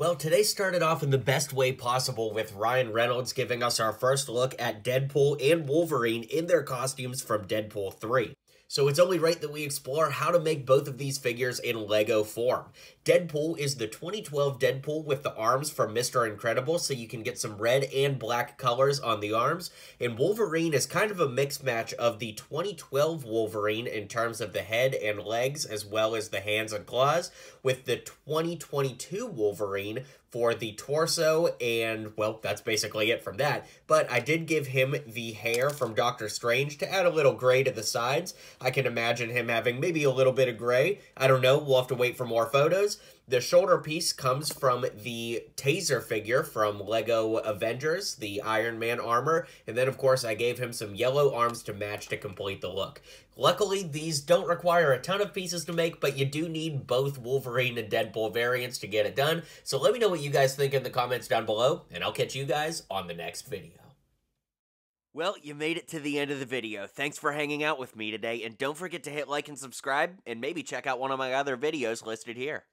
Well, today started off in the best way possible with Ryan Reynolds giving us our first look at Deadpool and Wolverine in their costumes from Deadpool 3. So it's only right that we explore how to make both of these figures in LEGO form. Deadpool is the 2012 Deadpool with the arms from Mr. Incredible, so you can get some red and black colors on the arms. And Wolverine is kind of a mixed match of the 2012 Wolverine in terms of the head and legs, as well as the hands and claws, with the 2022 Wolverine for the torso, and well, that's basically it from that. But I did give him the hair from Doctor Strange to add a little gray to the sides. I can imagine him having maybe a little bit of gray. I don't know, we'll have to wait for more photos. The shoulder piece comes from the Taser figure from LEGO Avengers, the Iron Man armor, and then of course I gave him some yellow arms to match to complete the look. Luckily, these don't require a ton of pieces to make, but you do need both Wolverine and Deadpool variants to get it done, so let me know what you guys think in the comments down below, and I'll catch you guys on the next video. Well, you made it to the end of the video. Thanks for hanging out with me today, and don't forget to hit like and subscribe, and maybe check out one of my other videos listed here.